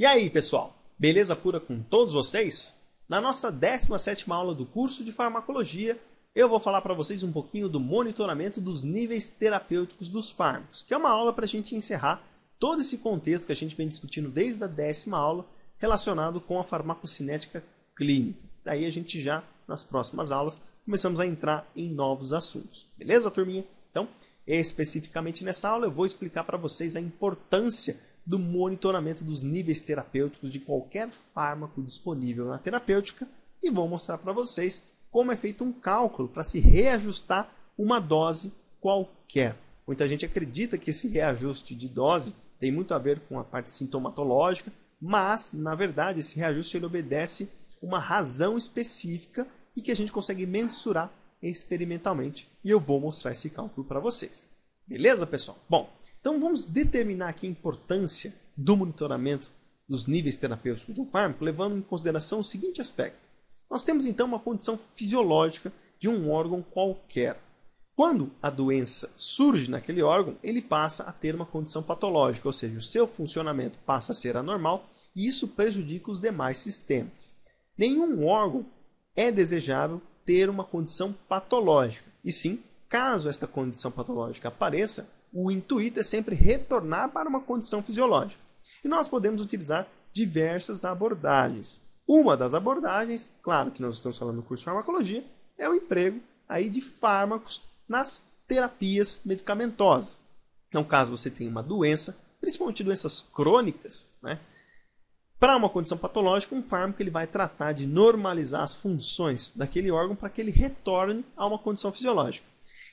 E aí, pessoal? Beleza pura com todos vocês? Na nossa 17ª aula do curso de farmacologia, eu vou falar para vocês um pouquinho do monitoramento dos níveis terapêuticos dos fármacos, que é uma aula para a gente encerrar todo esse contexto que a gente vem discutindo desde a décima aula relacionado com a farmacocinética clínica. Daí a gente já, nas próximas aulas, começamos a entrar em novos assuntos. Beleza, turminha? Então, especificamente nessa aula, eu vou explicar para vocês a importância do monitoramento dos níveis terapêuticos de qualquer fármaco disponível na terapêutica e vou mostrar para vocês como é feito um cálculo para se reajustar uma dose qualquer. Muita gente acredita que esse reajuste de dose tem muito a ver com a parte sintomatológica, mas na verdade esse reajuste ele obedece uma razão específica e que a gente consegue mensurar experimentalmente. E eu vou mostrar esse cálculo para vocês. Beleza, pessoal? Bom, então vamos determinar aqui a importância do monitoramento dos níveis terapêuticos de um fármaco, levando em consideração o seguinte aspecto. Nós temos então uma condição fisiológica de um órgão qualquer. Quando a doença surge naquele órgão, ele passa a ter uma condição patológica, ou seja, o seu funcionamento passa a ser anormal e isso prejudica os demais sistemas. Nenhum órgão é desejável ter uma condição patológica, e sim Caso esta condição patológica apareça, o intuito é sempre retornar para uma condição fisiológica. E nós podemos utilizar diversas abordagens. Uma das abordagens, claro que nós estamos falando no curso de farmacologia, é o emprego aí de fármacos nas terapias medicamentosas. Então, caso você tenha uma doença, principalmente doenças crônicas, né? Para uma condição patológica, um fármaco ele vai tratar de normalizar as funções daquele órgão para que ele retorne a uma condição fisiológica.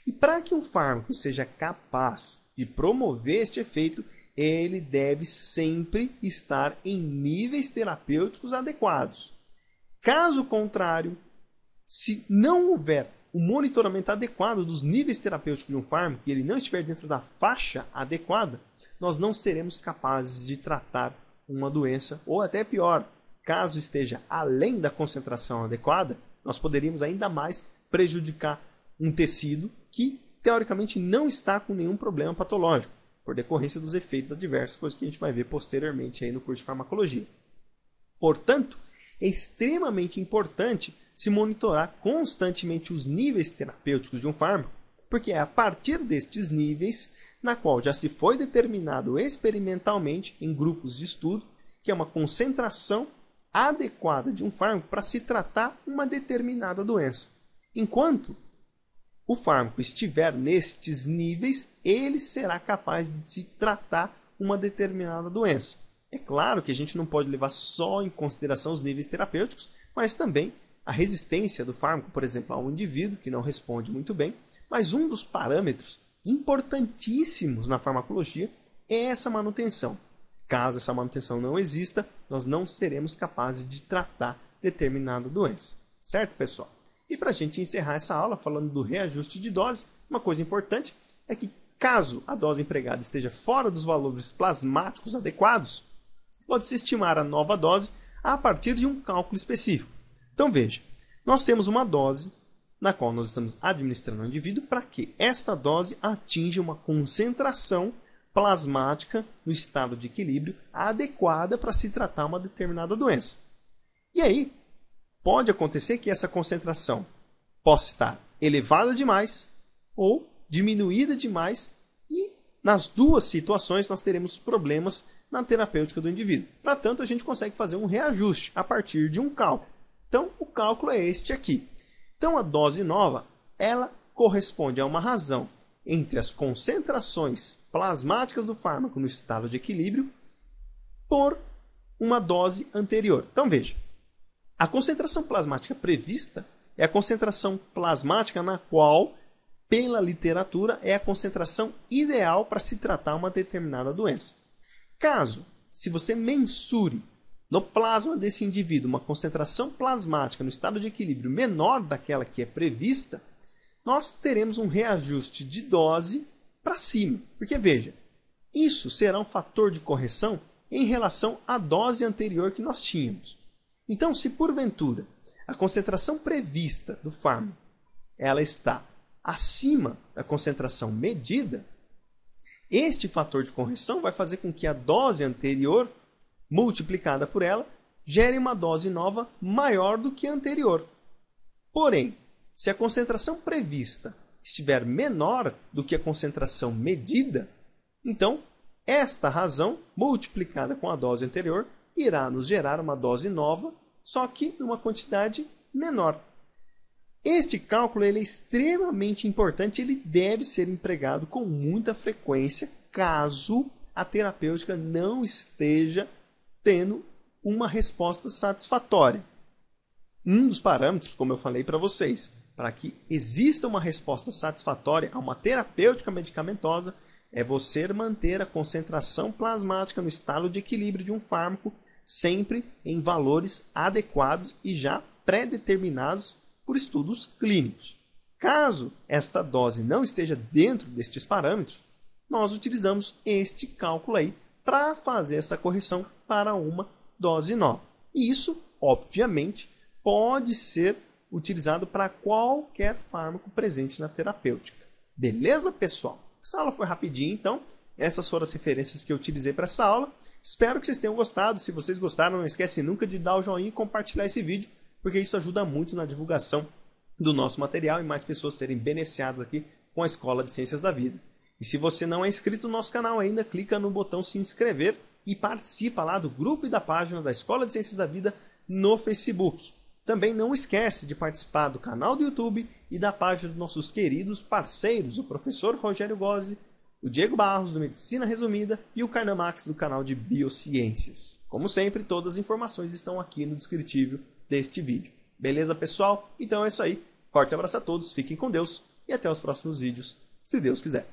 E para que um fármaco seja capaz de promover este efeito, ele deve sempre estar em níveis terapêuticos adequados. Caso contrário, se não houver o monitoramento adequado dos níveis terapêuticos de um fármaco e ele não estiver dentro da faixa adequada, nós não seremos capazes de tratar uma doença, ou até pior, caso esteja além da concentração adequada, nós poderíamos ainda mais prejudicar um tecido que teoricamente não está com nenhum problema patológico, por decorrência dos efeitos adversos, coisas que a gente vai ver posteriormente aí no curso de farmacologia. Portanto, é extremamente importante se monitorar constantemente os níveis terapêuticos de um fármaco, porque é a partir destes níveis na qual já se foi determinado experimentalmente em grupos de estudo que é uma concentração adequada de um fármaco para se tratar uma determinada doença. Enquanto o fármaco estiver nestes níveis, ele será capaz de se tratar uma determinada doença. É claro que a gente não pode levar só em consideração os níveis terapêuticos, mas também a resistência do fármaco, por exemplo, a um indivíduo que não responde muito bem. Mas um dos parâmetros importantíssimos na farmacologia é essa manutenção. Caso essa manutenção não exista, nós não seremos capazes de tratar determinada doença. Certo, pessoal? E para a gente encerrar essa aula falando do reajuste de dose, uma coisa importante é que caso a dose empregada esteja fora dos valores plasmáticos adequados, pode-se estimar a nova dose a partir de um cálculo específico. Então veja, nós temos uma dose na qual nós estamos administrando ao indivíduo para que esta dose atinja uma concentração plasmática no estado de equilíbrio adequada para se tratar uma determinada doença. E aí, pode acontecer que essa concentração possa estar elevada demais ou diminuída demais e nas duas situações nós teremos problemas na terapêutica do indivíduo. Para tanto, a gente consegue fazer um reajuste a partir de um cálculo. Então, o cálculo é este aqui. Então, a dose nova, ela corresponde a uma razão entre as concentrações plasmáticas do fármaco no estado de equilíbrio por uma dose anterior. Então, veja, a concentração plasmática prevista é a concentração plasmática na qual, pela literatura, é a concentração ideal para se tratar uma determinada doença. Caso, se você mensure no plasma desse indivíduo uma concentração plasmática no estado de equilíbrio menor daquela que é prevista, nós teremos um reajuste de dose para cima. Porque veja, isso será um fator de correção em relação à dose anterior que nós tínhamos. Então, se porventura a concentração prevista do fármaco ela está acima da concentração medida, este fator de correção vai fazer com que a dose anterior multiplicada por ela gere uma dose nova maior do que a anterior. Porém, se a concentração prevista estiver menor do que a concentração medida, então esta razão, multiplicada com a dose anterior, irá nos gerar uma dose nova, só que numa quantidade menor. Este cálculo ele é extremamente importante, ele deve ser empregado com muita frequência caso a terapêutica não esteja tendo uma resposta satisfatória. Um dos parâmetros, como eu falei para vocês, para que exista uma resposta satisfatória a uma terapêutica medicamentosa, é você manter a concentração plasmática no estado de equilíbrio de um fármaco sempre em valores adequados e já pré-determinados por estudos clínicos. Caso esta dose não esteja dentro destes parâmetros, nós utilizamos este cálculo aí para fazer essa correção para uma dose nova. E isso, obviamente, pode ser utilizado para qualquer fármaco presente na terapêutica. Beleza, pessoal? Essa aula foi rapidinha, então. Essas foram as referências que eu utilizei para essa aula. Espero que vocês tenham gostado. Se vocês gostaram, não esquece nunca de dar o joinha e compartilhar esse vídeo porque isso ajuda muito na divulgação do nosso material e mais pessoas serem beneficiadas aqui com a Escola de Ciências da Vida. E se você não é inscrito no nosso canal ainda, clica no botão se inscrever e participa lá do grupo e da página da Escola de Ciências da Vida no Facebook. Também não esquece de participar do canal do YouTube e da página dos nossos queridos parceiros, o professor Rogério Gozzi, o Diego Barros do Medicina Resumida e o Carnamax do canal de Biociências. Como sempre, todas as informações estão aqui no descritivo deste vídeo. Beleza, pessoal? Então é isso aí. Forte abraço a todos, fiquem com Deus e até os próximos vídeos, se Deus quiser.